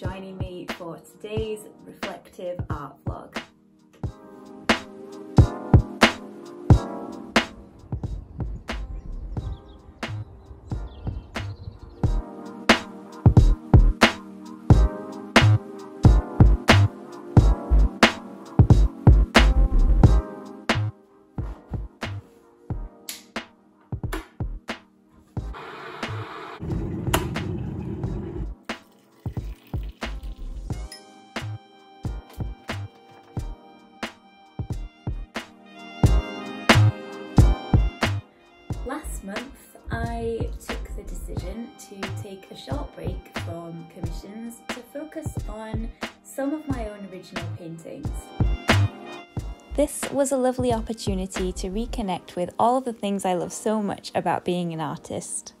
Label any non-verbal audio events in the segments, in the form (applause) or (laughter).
joining me for today's reflective art vlog. Original paintings. This was a lovely opportunity to reconnect with all of the things I love so much about being an artist.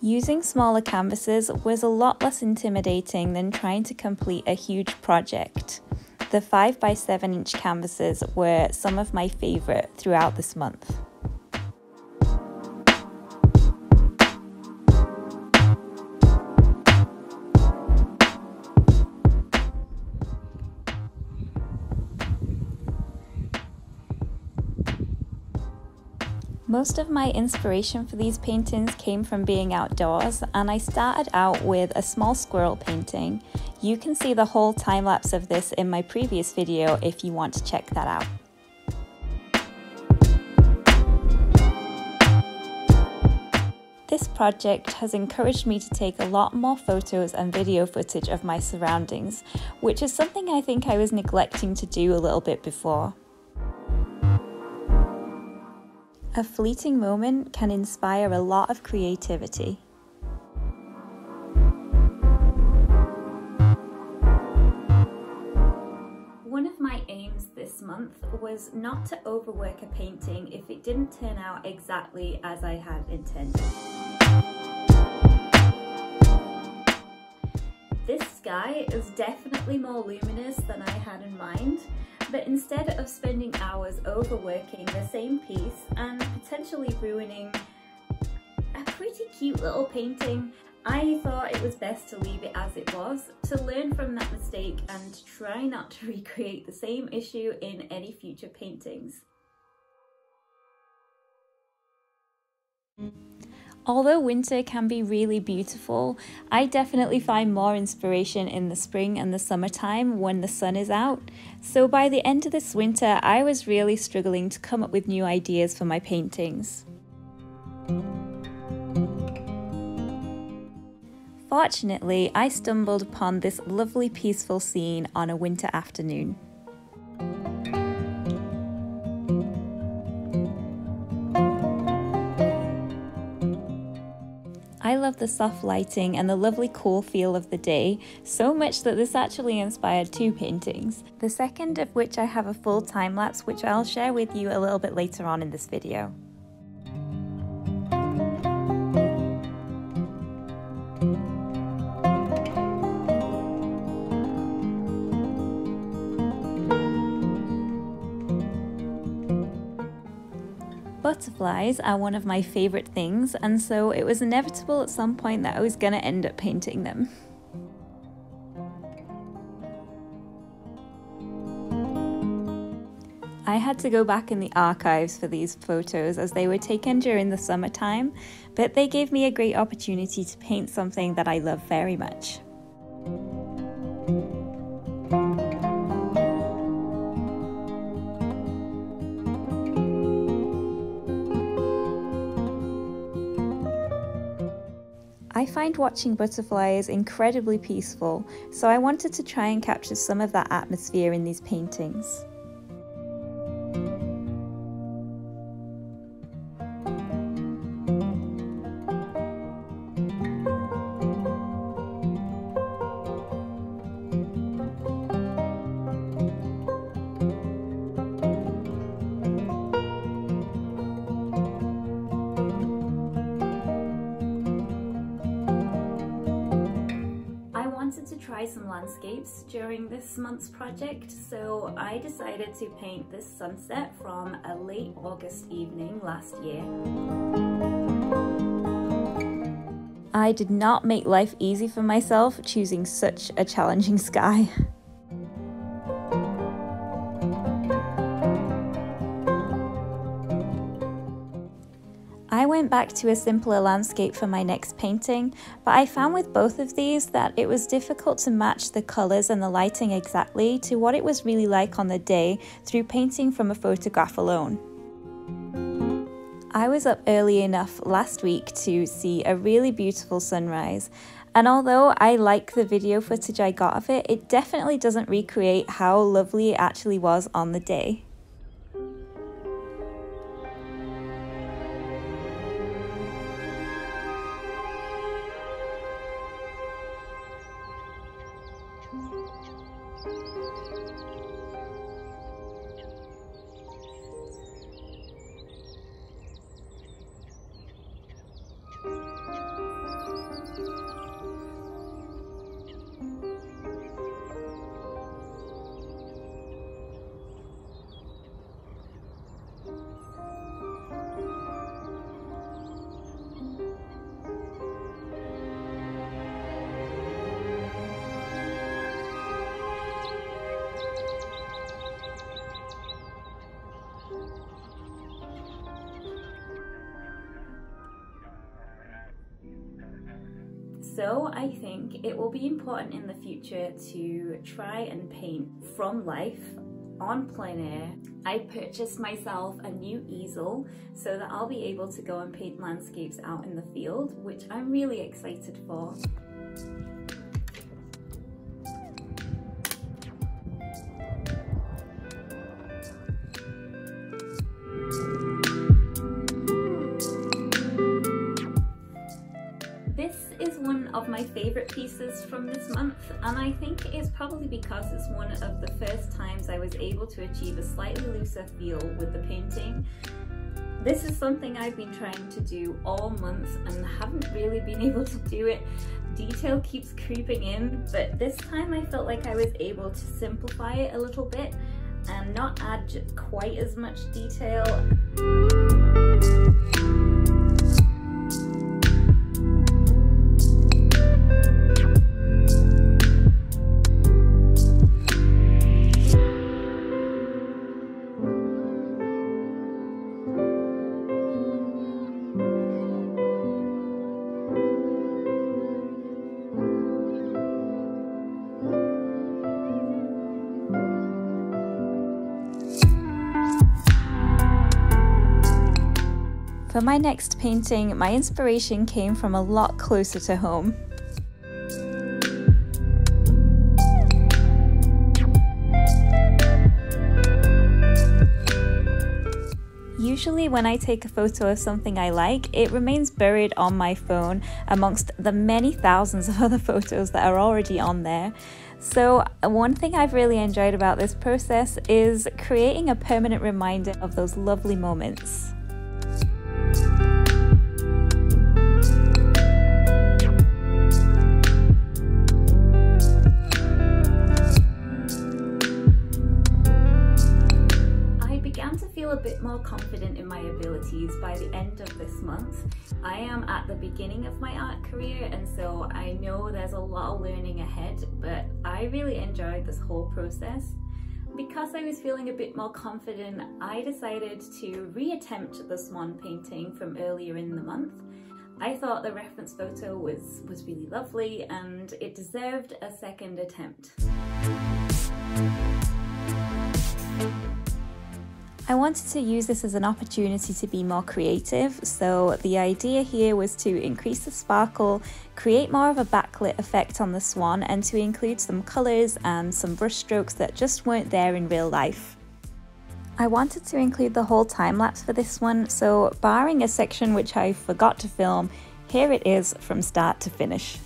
Using smaller canvases was a lot less intimidating than trying to complete a huge project. The 5x7 inch canvases were some of my favourite throughout this month. Most of my inspiration for these paintings came from being outdoors, and I started out with a small squirrel painting. You can see the whole time lapse of this in my previous video if you want to check that out. This project has encouraged me to take a lot more photos and video footage of my surroundings, which is something I think I was neglecting to do a little bit before. A fleeting moment can inspire a lot of creativity. One of my aims this month was not to overwork a painting if it didn't turn out exactly as I had intended. This sky is definitely more luminous than I had in mind, but instead of spending hours overworking the same piece and potentially ruining a pretty cute little painting, I thought it was best to leave it as it was, to learn from that mistake and try not to (laughs) recreate the same issue in any future paintings. Although winter can be really beautiful, I definitely find more inspiration in the spring and the summertime when the sun is out. So by the end of this winter, I was really struggling to come up with new ideas for my paintings. Fortunately, I stumbled upon this lovely peaceful scene on a winter afternoon. I love the soft lighting and the lovely cool feel of the day, so much that this actually inspired two paintings, the second of which I have a full time lapse which I'll share with you a little bit later on in this video. Butterflies are one of my favourite things, and so it was inevitable at some point that I was going to end up painting them. I had to go back in the archives for these photos as they were taken during the summertime, but they gave me a great opportunity to paint something that I love very much. Find watching butterflies incredibly peaceful, so I wanted to try and capture some of that atmosphere in these paintings. wanted to try some landscapes during this month's project, so I decided to paint this sunset from a late August evening last year. I did not make life easy for myself choosing such a challenging sky. (laughs) went back to a simpler landscape for my next painting, but I found with both of these that it was difficult to match the colours and the lighting exactly to what it was really like on the day through painting from a photograph alone. I was up early enough last week to see a really beautiful sunrise, and although I like the video footage I got of it, it definitely doesn't recreate how lovely it actually was on the day. So I think it will be important in the future to try and paint from life en plein air. I purchased myself a new easel so that I'll be able to go and paint landscapes out in the field, which I'm really excited for. Favourite pieces from this month and I think it's probably because it's one of the first times I was able to achieve a slightly looser feel with the painting. This is something I've been trying to do all month and haven't really been (laughs) able to do it. Detail keeps creeping in, but this time I felt like I was able to simplify it a little bit and not add quite as much detail. For my next painting, my inspiration came from a lot closer to home. Usually when I take a photo of something I like, it remains buried on my phone amongst the many thousands of (laughs) other photos that are already on there. So one thing I've really enjoyed about this process is creating a permanent reminder of those lovely moments. More confident in my abilities by the end of this month. I am at the beginning of my art career and so I know there's a lot of learning ahead, but I really enjoyed this whole process. Because I was feeling a bit more confident, I decided to reattempt the swan painting from earlier in the month. I thought the reference photo was, was really lovely and it deserved a second attempt. I wanted to use this as an opportunity to be more creative, so the idea here was to increase the sparkle, create more of a backlit effect on the swan, and to include some colours and some brush strokes that just weren't there in real life. I wanted to include the whole time lapse for this one, so barring a section which I forgot to film, here it is from start to finish.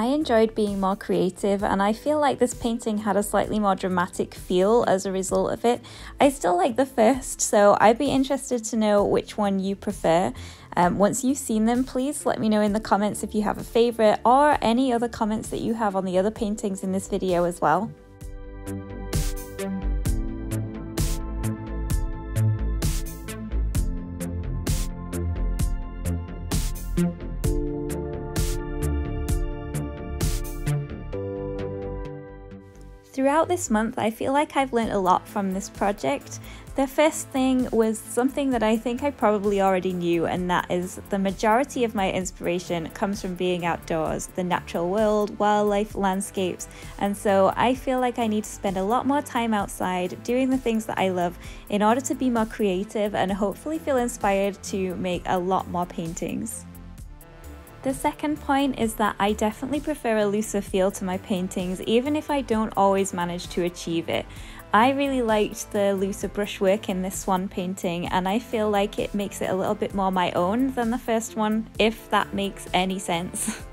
I enjoyed being more creative and I feel like this painting had a slightly more dramatic feel as a result of it. I still like the first, so I'd be interested to know which one you prefer. Um, once you've seen them, please let me know in the comments if you have a favourite or any other comments that you have on the other paintings in this video as well. Throughout this month, I feel like I've learned a lot from this project. The first thing was something that I think I probably already knew, and that is the majority of my inspiration comes from being outdoors, the natural world, wildlife, landscapes, and so I feel like I need to spend a lot more time outside doing the things that I love in order to be more creative and hopefully feel inspired to make a lot more paintings. The second point is that I definitely prefer a looser feel to my paintings, even if I don't always manage to achieve it. I really liked the looser brushwork in this swan painting and I feel like it makes it a little bit more my own than the first one, if that makes any sense. (laughs)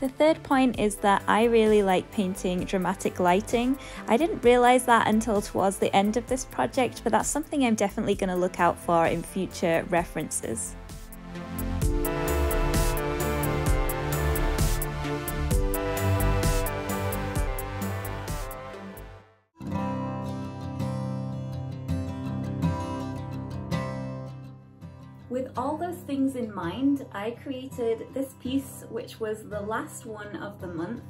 The third point is that I really like painting dramatic lighting. I didn't realise that until towards the end of this project, but that's something I'm definitely going to look out for in future references. Things in mind, I created this piece, which was the last one of the month.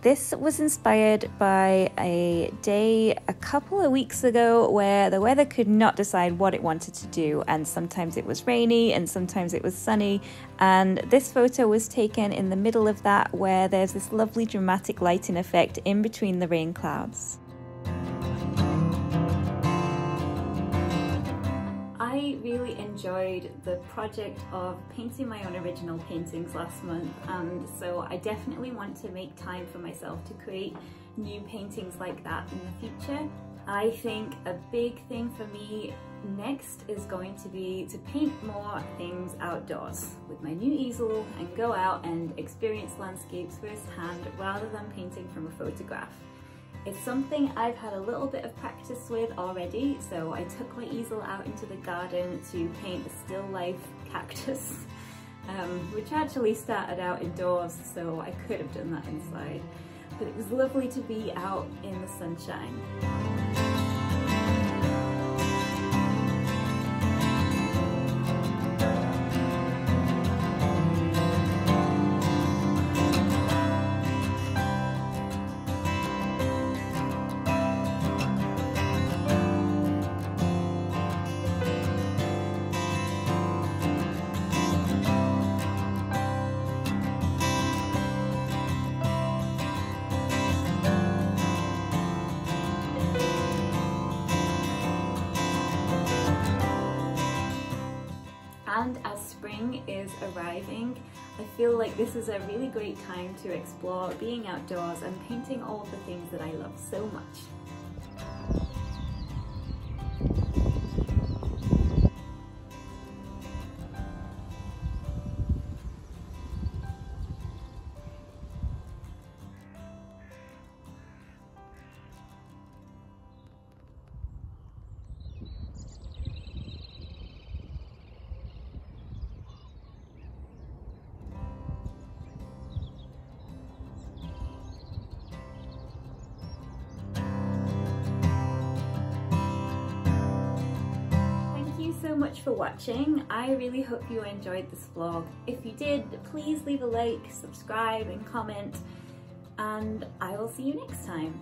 This was inspired by a day a couple of weeks ago where the weather could not decide what it wanted to do, and sometimes it was rainy and sometimes it was sunny. And this photo was taken in the middle of that, where there's this lovely dramatic lighting effect in between the rain clouds. Really enjoyed the project of painting my own original paintings last month and so I definitely want to make time for myself to create new paintings like that in the future. I think a big thing for me next is going to be to paint more things outdoors with my new easel and go out and experience landscapes firsthand rather than painting from a photograph. It's something I've had a little bit of practice with already, so I took my easel out into the garden to paint a still life (laughs) cactus, um, which actually started out indoors, so I could have done that inside. But it was lovely to be out in the sunshine. And as spring is arriving, I feel like this is a really great time to explore being outdoors and painting all the things that I love so much. Much for watching. I really hope you enjoyed this vlog. If you did, please leave a like, subscribe and comment, and I will see you next time.